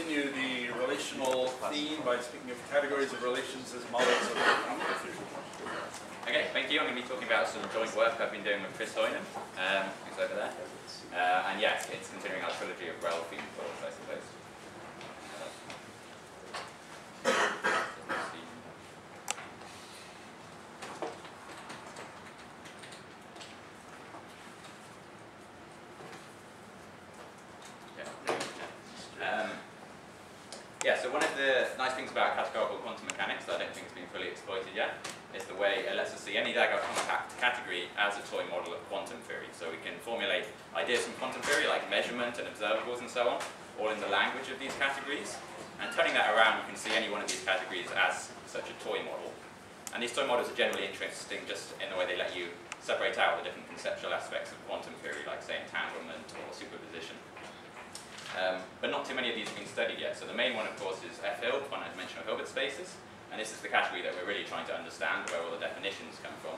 continue the relational theme by speaking of categories of relations as models of. Okay, thank you. I'm going to be talking about some joint work I've been doing with Chris Heunen, um, who's over there. Uh, and yes, it's continuing our trilogy of REL theme talks, I suppose. Um, yeah, so one of the nice things about categorical quantum mechanics that I don't think has been fully exploited yet is the way it lets us see any Dagger compact category as a toy model of quantum theory. So we can formulate ideas from quantum theory like measurement and observables and so on, all in the language of these categories. And turning that around, you can see any one of these categories as such a toy model. And these toy models are generally interesting just in the way they let you separate out the different conceptual aspects of quantum theory, like say entanglement or superposition. Um, but not too many of these have been studied yet. So the main one, of course, is F-Hilbert, finite-dimensional Hilbert spaces. And this is the category that we're really trying to understand where all the definitions come from.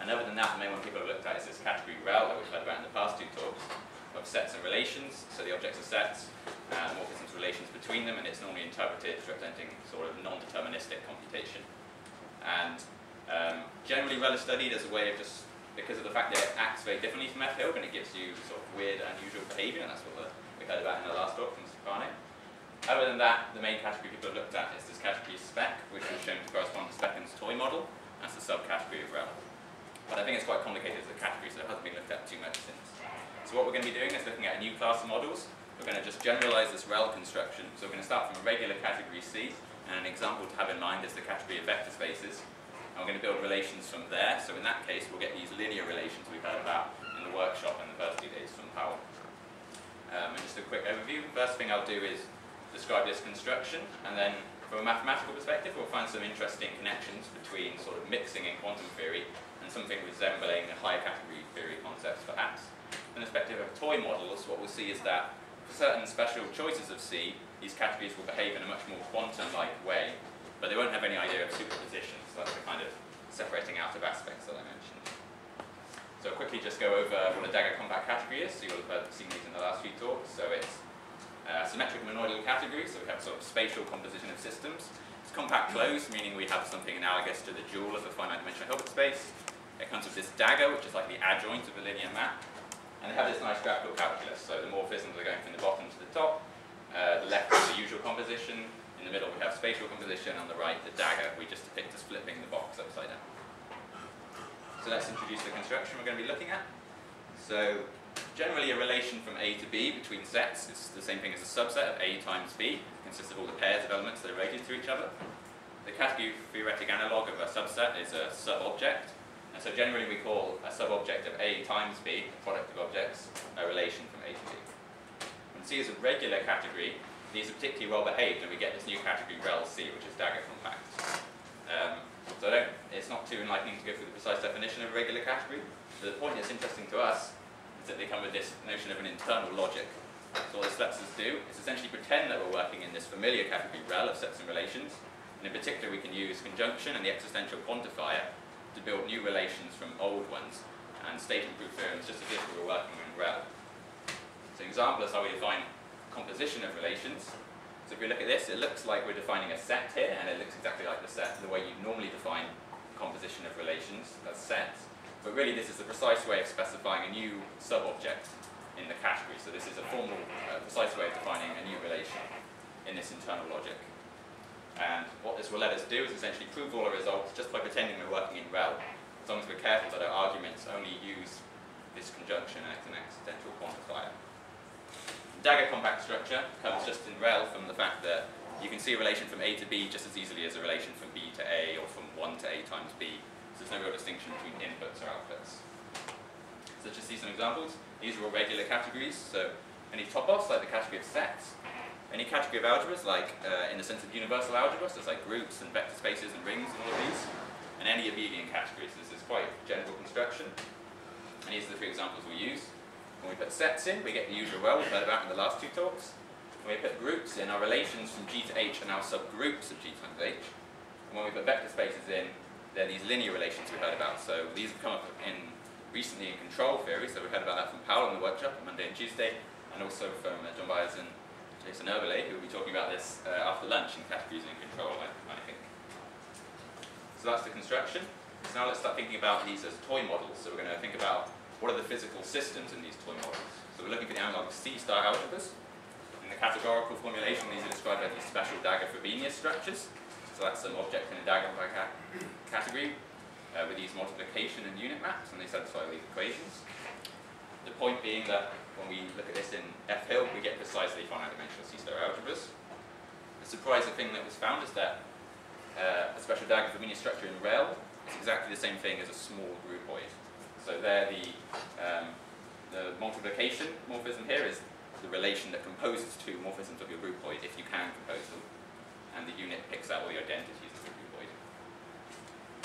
And other than that, the main one people have looked at is this category REL that we've heard about in the past two talks of sets and relations. So the objects are sets, uh, morphisms relations between them, and it's normally interpreted as representing sort of non-deterministic computation. And um, generally REL is studied as a way of just, because of the fact that it acts very differently from F-Hilbert, and it gives you sort of weird, unusual behavior, and that's what the heard about in the last talk from Stefano. Other than that, the main category people have looked at is this category spec, which was shown to correspond to Spekkens' toy model. That's the subcategory of REL. But I think it's quite complicated as a category, so it hasn't been looked at too much since. So what we're going to be doing is looking at a new class of models. We're going to just generalize this REL construction. So we're going to start from a regular category C, and an example to have in mind is the category of vector spaces. And we're going to build relations from there. So in that case, we'll get these linear relations we've heard about in the workshop in the first two days from Powell. Um, and just a quick overview. First thing I'll do is describe this construction, and then from a mathematical perspective, we'll find some interesting connections between sort of mixing in quantum theory and something resembling higher category theory concepts, perhaps. From the perspective of toy models, what we'll see is that for certain special choices of C, these categories will behave in a much more quantum-like way, but they won't have any idea of superposition, so that's the kind of separating out of aspects that I mentioned. So I'll quickly just go over what a Dagger compact category is. So you'll have seen these in the last few talks. So it's a symmetric monoidal category, so we have sort of spatial composition of systems. Compact closed, meaning we have something analogous to the dual of a finite dimensional Hilbert space. It comes with this dagger, which is like the adjoint of a linear map. And they have this nice graphical calculus, so the morphisms are going from the bottom to the top. Uh, the left is the usual composition. In the middle we have spatial composition. On the right, the dagger. We just depict as flipping the box upside down. So let's introduce the construction we're going to be looking at. So generally a relation from A to B between sets is the same thing as a subset of A times B. It consists of all the pairs of elements that are related to each other. The category theoretic analog of a subset is a subobject. And so generally we call a subobject of A times B, a product of objects, a relation from A to B. And C is a regular category. These are particularly well behaved and we get this new category rel C, which is dagger compact. Um, so it's not too enlightening to go through the precise definition of a regular category. The point that's interesting to us that they come with this notion of an internal logic. So what this lets us do is essentially pretend that we're working in this familiar category REL of sets and relations. And in particular, we can use conjunction and the existential quantifier to build new relations from old ones and state and proof theorems just as if we were working in REL. So an example is how we define composition of relations. So if we look at this, it looks like we're defining a set here, and it looks exactly like the set, the way you normally define composition of relations, as sets. But really this is the precise way of specifying a new sub-object in the category. So this is a formal, uh, precise way of defining a new relation in this internal logic. And what this will let us do is essentially prove all our results just by pretending we're working in REL, as long as we're careful that our arguments only use this conjunction as an existential quantifier. Dagger compact structure comes just in REL from the fact that you can see a relation from A to B just as easily as a relation from B to A or from 1 to A times B. So there's no real distinction between inputs or outputs. So just see some examples. These are all regular categories. So any topos, like the category of sets. Any category of algebras, like uh, in the sense of universal algebra, so it's like groups and vector spaces and rings and all of these. And any abelian categories. This is quite general construction. And these are the three examples we use. When we put sets in, we get the usual well we've heard about in the last two talks. When we put groups in, our relations from G to H are now subgroups of G times H. And when we put vector spaces in, they're these linear relations we heard about. So these have come up in recently in control theory, so we heard about that from Powell in the workshop on Monday and Tuesday, and also from uh, John Baez and Jason Erbele, who will be talking about this uh, after lunch in categories and control, I, I think. So that's the construction. So now let's start thinking about these as toy models. So we're going to think about what are the physical systems in these toy models. So we're looking for the analog of C-star algebras. In the categorical formulation, these are described as these special Dagger-Frobenius structures. So that's an object in a Dagger ca category uh, with these multiplication and unit maps, and they satisfy these equations. The point being that when we look at this in F-Hilb, we get precisely finite dimensional C-star algebras. The surprising thing that was found is that uh, a special Dagger-Frobenius structure in REL is exactly the same thing as a small groupoid. So there the, um, the multiplication morphism here is the relation that composes two morphisms of your groupoid if you can compose them. And the unit picks out all the identities of the groupoid.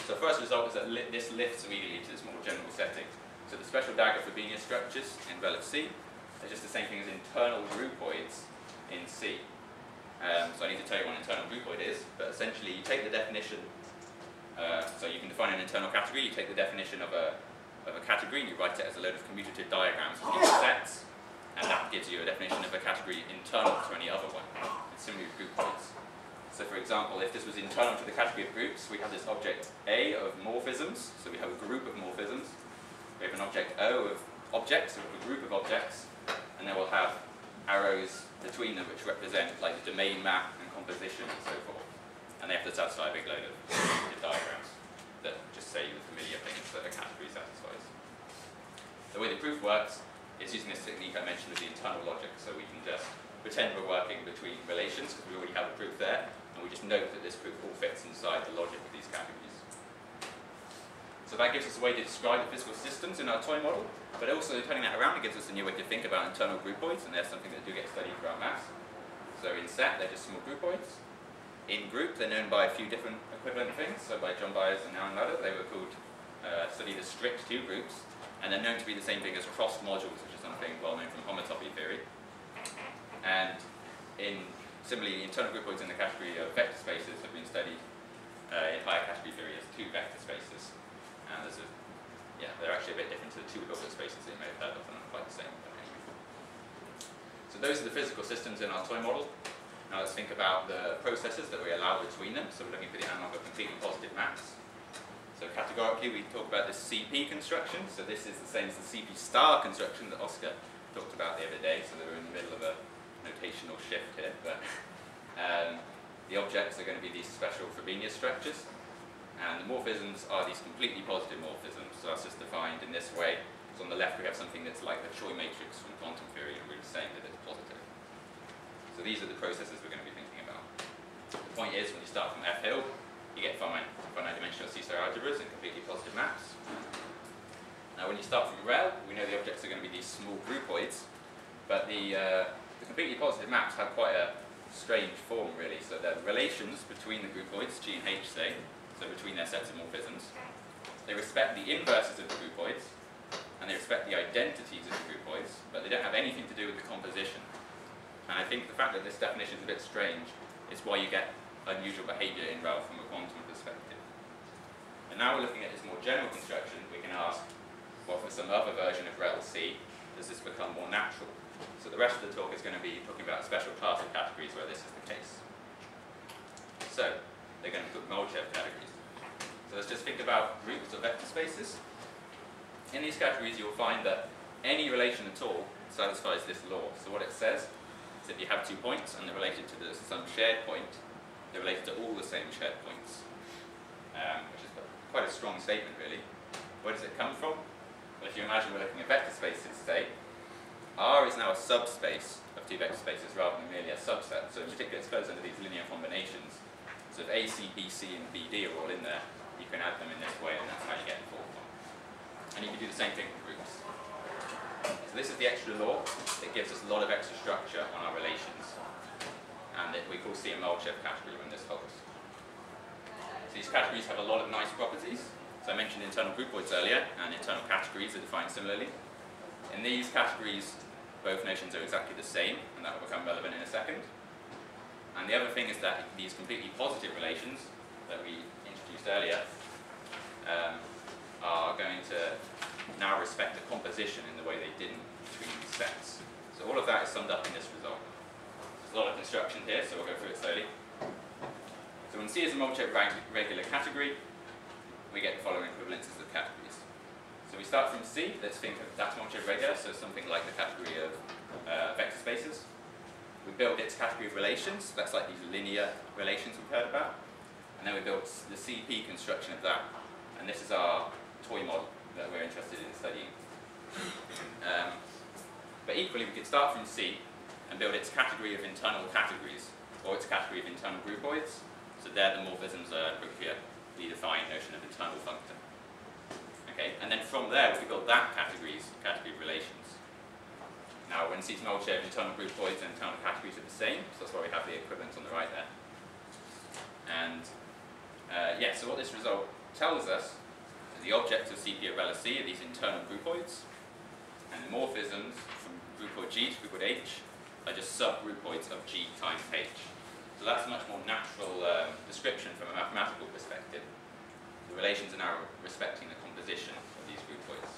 So first result is that li this lifts immediately to this more general setting. So the special Dagger-Frobenius structures in REL C are just the same thing as internal groupoids in C. Um, so I need to tell you what an internal groupoid is, but essentially you take the definition, uh, so you can define an internal category, you take the definition of a, of a category and you write it as a load of commutative diagrams of each sets, and that gives you a definition of a category internal to any other one. It's similarly with groupoids. For example, if this was internal to the category of groups, we have this object A of morphisms, so we have a group of morphisms. We have an object O of objects, so we have a group of objects, and then we'll have arrows between them which represent like the domain map and composition and so forth. And they have to satisfy a big load of diagrams that just say the familiar things that a category satisfies. The way the proof works is using this technique I mentioned with the internal logic, so we can just pretend we're working between relations because we already have a proof there, we just note that this proof all fits inside the logic of these categories. So that gives us a way to describe the physical systems in our toy model, but also turning that around, it gives us a new way to think about internal groupoids, and there's something that do get studied throughout maths. So in set, they're just small groupoids. In group, they're known by a few different equivalent things. So by John Baez and Aaron Lauda, they were called, uh, studied as strict two groups, and they're known to be the same thing as crossed modules, which is something well known from homotopy theory. And in similarly, internal groupoids in the category of vector spaces have been studied uh, in higher category theory as two vector spaces. And there's a, yeah, they're actually a bit different to the two Hilbert spaces that you may have heard of, not quite the same. So those are the physical systems in our toy model. Now let's think about the processes that we allow between them. So we're looking for the analog of completely positive maps. So categorically, we talk about this CP construction. So this is the same as the CP star construction that Oscar talked about the other day. So we're in the middle of a notational shift here. But um, the objects are going to be these special Frobenius structures. And the morphisms are these completely positive morphisms. So that's just defined in this way. So on the left we have something that's like the Choi matrix from quantum theory, and we're just saying that it's positive. So these are the processes we're going to be thinking about. The point is, when you start from F-Hilb, you get finite, finite dimensional C-star algebras and completely positive maps. Now when you start from REL, we know the objects are going to be these small groupoids, but the, uh, the completely positive maps have quite a strange form really. So they're relations between the groupoids, G and H say, so between their sets of morphisms. They respect the inverses of the groupoids, and they respect the identities of the groupoids, but they don't have anything to do with the composition. And I think the fact that this definition is a bit strange is why you get unusual behavior in REL from a quantum perspective. And now we're looking at this more general construction, we can ask, well, for some other version of REL C, does this become more natural? So the rest of the talk is going to be talking about a special class of categories where this is the case. So, they're going to put Mal'cev categories. So let's just think about groups of vector spaces. In these categories, you'll find that any relation at all satisfies this law. So what it says is if you have two points and they're related to the, some shared point, they're related to all the same shared points, um, which is quite a strong statement, really. Where does it come from? Well, if you imagine we're looking at vector spaces, say, R is now a subspace of two vector spaces rather than merely a subset. So in particular, it's closed under these linear combinations. So if A, C, B, C, and B, D are all in there, you can add them in this way, and that's how you get the fourth one. And you can do the same thing with groups. So this is the extra law. It gives us a lot of extra structure on our relations. And it, we call C a Mal'cev category when this holds. So these categories have a lot of nice properties. So I mentioned internal groupoids earlier, and internal categories are defined similarly. In these categories, both notions are exactly the same, and that will become relevant in a second. And the other thing is that these completely positive relations that we introduced earlier um, are going to now respect the composition in the way they didn't between these sets. So all of that is summed up in this result. There's a lot of construction here, so we'll go through it slowly. So when C is a Mal'cev regular category, we get the following equivalences of categories. So we start from C, let's think of Mal'cev regular, so something like the category of uh, vector spaces. We build its category of relations, that's like these linear relations we've heard about. And then we build the CP construction of that, and this is our toy model that we're interested in studying. Um, but equally, we could start from C and build its category of internal categories, or its category of internal groupoids. So there the morphisms are quickly the defined notion of internal functor. Okay, and then from there we build that category's category of relations. Now when C is Mal'cev, internal groupoids and internal categories are the same, so that's why we have the equivalent on the right there. And uh, yeah, so what this result tells us is the objects of CP of LSC are these internal groupoids, and the morphisms from groupoid G to groupoid H are just subgroupoids of G times H. So that's a much more natural um, description from a mathematical perspective. The relations are now respecting the composition of these groupoids.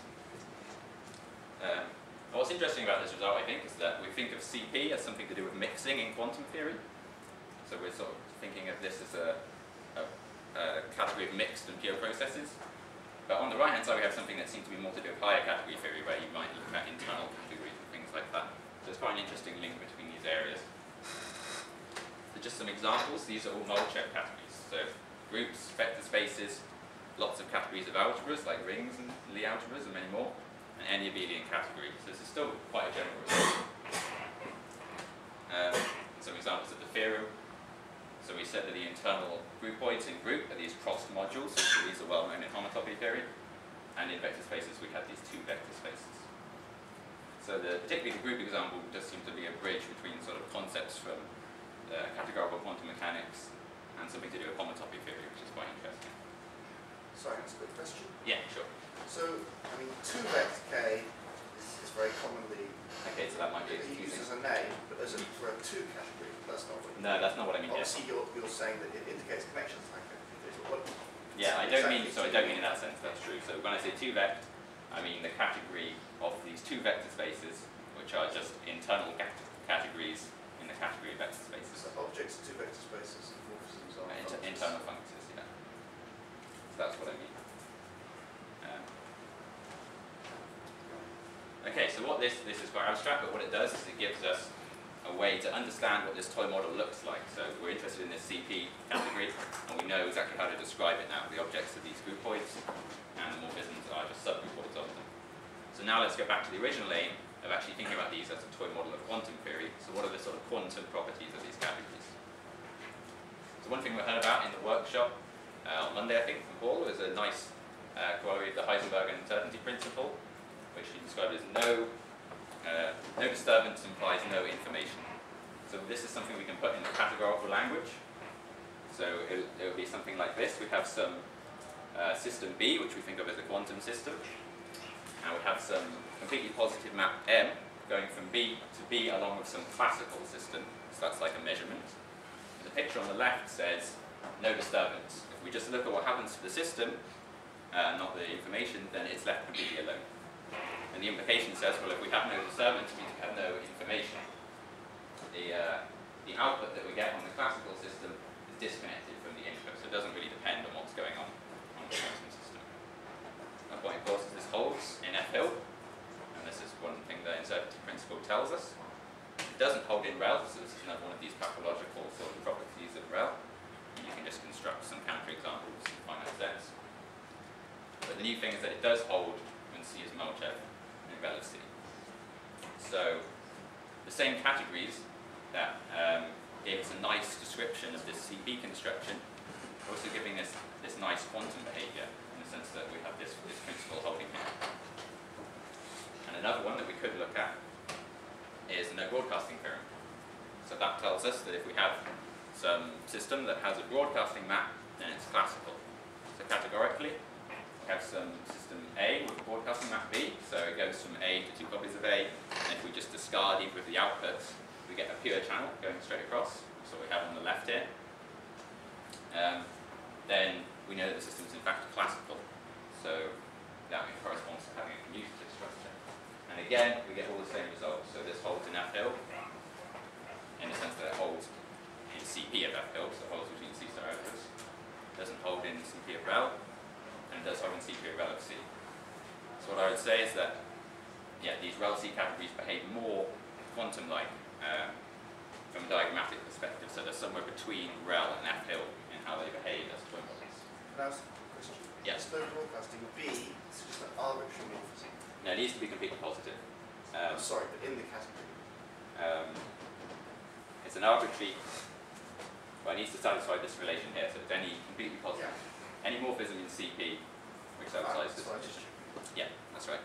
Um, what's interesting about this result, I think, is that we think of CP as something to do with mixing in quantum theory. So we're sort of thinking of this as a, a, a category of mixed and pure processes. But on the right hand side, we have something that seems to be more to do with higher category theory, where you might look at internal categories and things like that. So it's quite an interesting link between these areas. So just some examples, these are all Mal'cev categories. So groups, vector spaces, lots of categories of algebras, like rings and Lie algebras, and many more, and any abelian category. So this is still quite a general result. Um, some examples of the theorem. So we said that the internal groupoids in group are these crossed modules, so these are well known in homotopy theory. And in vector spaces we have these two vector spaces. So the, particularly the group example just seems to be a bridge between sort of concepts from uh, categorical quantum mechanics and something to do with homotopy theory, which is quite interesting. Sorry, that's a good question. Yeah, sure. So, I mean, 2 vector k is, is very commonly Okay, so that might be used confusing. as a name, but as a, for a 2 category, that's not what you No, that's not what I mean. Yeah, Obviously, you're, you're saying that it indicates connections like. What, yeah I don't mean. So I don't mean in that sense. That's true. So when I say two vect, I mean the category of these two vector spaces, which are just internal categories in the category of vector spaces. so objects are 2 vector spaces and morphisms are Uh, inter- functions. internal functors, yeah. So that's what I mean. Um, okay, so what this this is quite abstract, but what it does is it gives us a way to understand what this toy model looks like. So we're interested in this CP category, and we know exactly how to describe it now. The objects are these groupoids, and the morphisms are just subgroupoids of them. So now let's go back to the original aim of actually thinking about these as a toy model of quantum theory. So what are the sort of quantum properties of these categories? So one thing we heard about in the workshop uh, on Monday, I think, from Paul, was a nice uh, corollary of the Heisenberg uncertainty principle, which he described as no, uh, no disturbance implies no information. So this is something we can put in the categorical language. So it, it would be something like this. We have some uh, system B, which we think of as a quantum system, and we have some completely positive map M going from B to B along with some classical system. So that's like a measurement. The picture on the left says no disturbance. If we just look at what happens to the system, uh, not the information, then it's left completely alone. And the implication says, well, if we have no means we have no information. The, uh, the output that we get on the classical system is disconnected from the input, so it doesn't really depend on what's going on on the quantum system. My point, of course, is this holds in F Hilb, and this is one thing the uncertainty principle tells us. It doesn't hold in REL, so this is another one of these pathological sort of properties of REL. You can just construct some counterexamples in finite sets. But the new thing is that it does hold when C is Mal'cev C. So the same categories that um, gave us a nice description of this CP construction are also giving us this nice quantum behavior in the sense that we have this, this principle holding here. And another one that we could look at is the no broadcasting theorem. So that tells us that if we have some system that has a broadcasting map, then it's classical. So categorically, have some system A with a broadcasting map B, so it goes from A to two copies of A, and if we just discard either of the outputs, we get a pure channel going straight across, so we have on the left here. Um, then we know that the system is in fact classical, so that corresponds to having a commutative structure. And again, we get all the same results. So this holds in F Hilb in the sense that it holds in CP of F Hilb, so holds between C star algebras. Doesn't hold in CP of REL, and does CP of REL C. So what I would say is that, yeah, these REL C categories behave more quantum-like um, from a diagrammatic perspective, so they're somewhere between REL and F Hilb in how they behave as toy models. Can I ask a question? Yes. Slow broadcasting, B, just an arbitrary morphism. Now, it needs to be completely positive. Um, I'm sorry, but in the category. Um, it's an arbitrary, well, it needs to satisfy this relation here, so it's any completely positive. Any morphism in CP which satisfies this. So I just Yeah, that's right.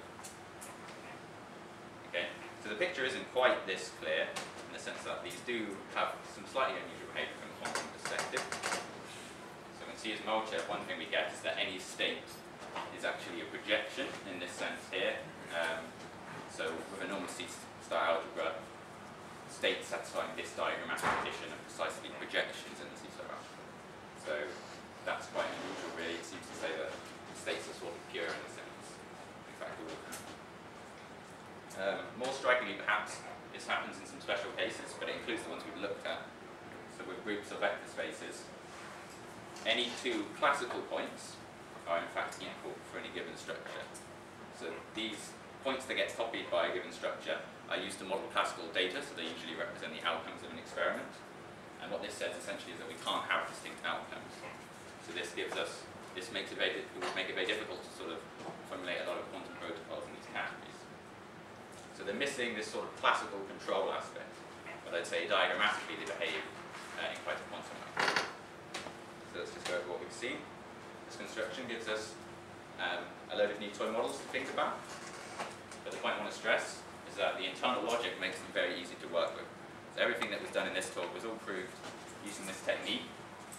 Okay, so the picture isn't quite this clear in the sense that these do have some slightly unusual behavior from a quantum perspective. So in C as Mal'cev, one thing we get is that any state is actually a projection in this sense here. Um, so with a normal C star algebra, states satisfying this diagrammatic condition are precisely projections in the C star algebra. So that's quite unusual really. It seems to say that states are sort of pure in a sense. In fact, all of them. Um, more strikingly, perhaps, this happens in some special cases, but it includes the ones we've looked at. So with groups of vector spaces, any two classical points are in fact equal for any given structure. So these points that get copied by a given structure are used to model classical data, so they usually represent the outcomes of an experiment. And what this says essentially is that we can't have distinct outcomes. So this gives us, this makes it very, it would make it very difficult to sort of formulate a lot of quantum protocols in these categories. So they're missing this sort of classical control aspect, but I'd say diagrammatically they behave uh, in quite a quantum way. So let's just go over what we've seen. This construction gives us um, a load of new toy models to think about. But the point I want to stress is that the internal logic makes them very easy to work with. So everything that was done in this talk was all proved using this technique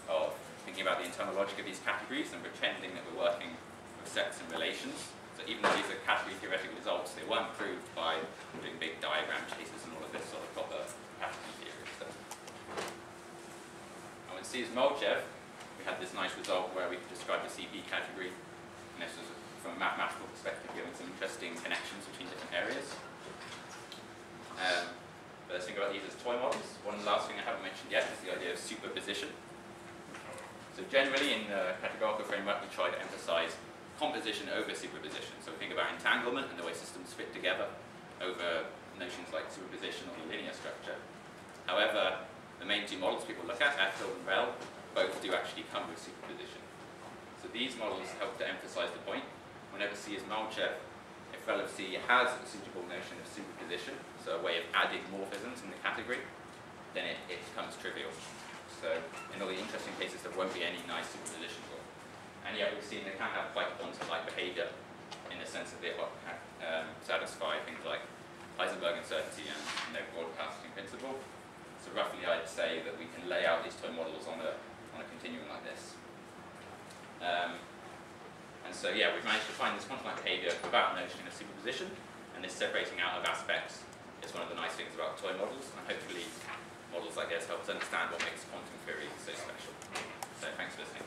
of thinking about the internal logic of these categories and pretending that we're working with sets and relations. So even though these are category theoretical results, they weren't proved by doing big diagram chases and all of this sort of proper category theory stuff. And with C's Mal'cev, we had this nice result where we could describe the CP category, and this was from a mathematical perspective giving some interesting connections between different areas. Um, but let's think about these as toy models. One last thing I haven't mentioned yet is the idea of superposition. So generally in the categorical framework we try to emphasize composition over superposition. So we think about entanglement and the way systems fit together over notions like superposition or linear structure. However, the main two models people look at, F-Hilb and REL, both do actually come with superposition. So these models help to emphasize the point. Whenever C is Mal'cev, if REL of C has a suitable notion of superposition, so a way of adding morphisms in the category, then it, it becomes trivial. So in all the interesting cases, there won't be any nice superposition rule. And yet we've seen they can have quite quantum-like behavior in the sense that they um, satisfy things like Heisenberg uncertainty and no broadcasting principle. So roughly I'd say that we can lay out these toy models on a, on a continuum like this. Um, and so yeah, we've managed to find this quantum-like behavior without a notion of superposition, and this separating out of aspects is one of the nice things about toy models, and hopefully models like this help us understand what makes quantum theory so special. So thanks for listening.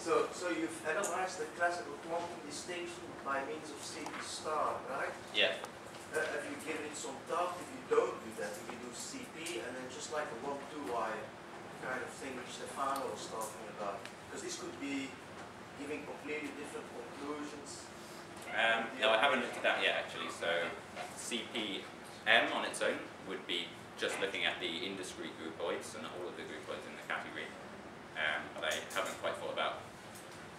So, so you've analyzed the classical quantum distinction by means of CP star, right? Yeah, Uh, have you given it some thought? If you don't do that, if you do CP and then just like a one-two wire kind of thing which Stefano was talking about, because this could be giving completely different conclusions. um, no, I haven't looked at that yet actually. So CPM on its own would be just looking at the indiscrete groupoids and all of the groupoids in the category. Um, but I haven't quite thought about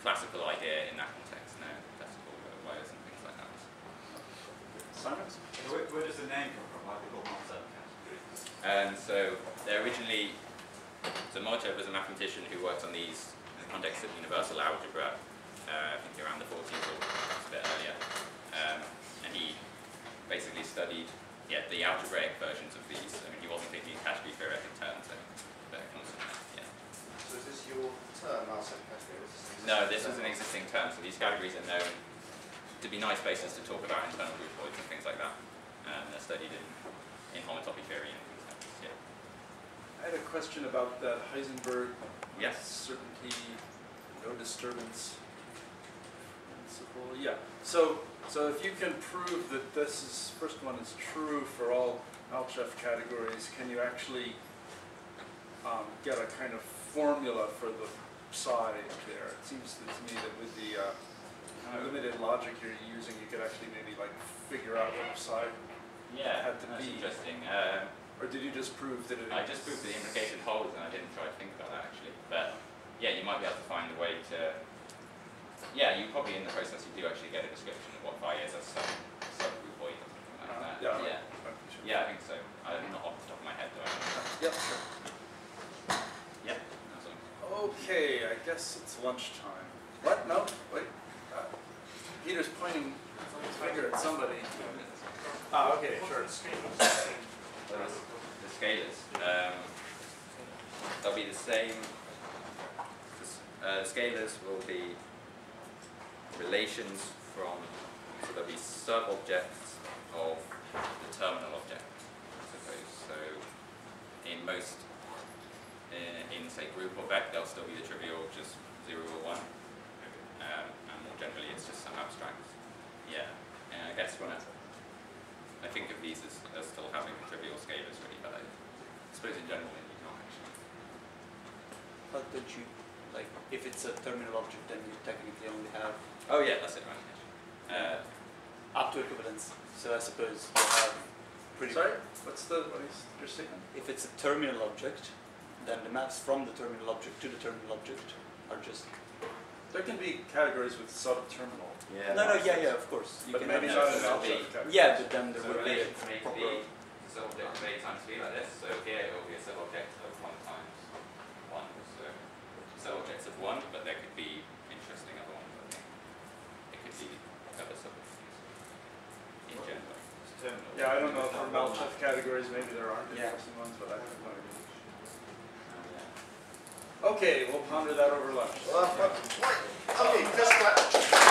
classical idea in that context, no, classical wires and things like that. Simons? Where, where does the name come from? Why are they called concept categories? Um, so they're originally, so Mal'cev was a mathematician who worked on these in the context of universal algebra, uh, I think around the 40s or perhaps a bit earlier. Um, and he basically studied yeah, the algebraic versions of these. I mean, he wasn't thinking in category theoretic terms, so but it comes from that, yeah. So is this your term, category? this No, this term? an existing term, so these categories are known to be nice bases to talk about internal groupoids and things like that. Um, they're studied in, in homotopy theory and things like this, yeah. I had a question about that Heisenberg Yes. certainty, no disturbance. principle, yeah. So, so if you can prove that this is, first one is true for all Alchef categories, can you actually um, get a kind of formula for the psi there? It seems to me that with the uh, kind of limited logic you're using, you could actually maybe like figure out what psi, Yeah, Had to that's be. interesting. Um, or did you just prove that it? I just proved the implication holds, and I didn't try to think about that actually. But yeah, you might be able to find a way to. Yeah, you probably in the process you do actually get a description of what phi is as some subgroup or something like Uh, that. yeah. yeah, I'm sure. yeah, I think so. I'm not off the top of my head though. Yep, sure. Yeah. Okay, I guess it's lunchtime. What? No, wait. Uh, Peter's pointing his finger at somebody. Ah, okay, sure. So the, the scalars, um, they'll be the same. The, uh, scalars will be relations from, so there'll be sub-objects of the terminal object, I suppose. So in most, in, in say group or vec, they'll still be the trivial, just zero or one. Um, and more generally, it's just some abstract. Yeah, and I guess when I, I think of these as, as still having trivial scalars really, but I suppose in general you can't actually. But don't you, like, if it's a terminal object, then you technically only have Oh yeah, that's it, right. Uh, up to equivalence. So I suppose you have pretty. Sorry, what's the, what is your statement? If it's a terminal object, then the maps from the terminal object to the terminal object are just. There can be categories with sub-terminal. yeah. no, no, yeah, yeah, of course. You But can maybe have not so an it'll alpha category. Yeah, but then there So would be a relation from A to B, proper. the subject of A times B like this, so here it will be a subobject of one times one, so subobjects of one, but there could be interesting other ones, I think. It could be other subobjects in general. Yeah, I don't know, It's for not Mal'cev categories, maybe there aren't Yeah. interesting ones, but I have no idea. Um, yeah. Okay, we'll ponder that over lunch. Okay, that.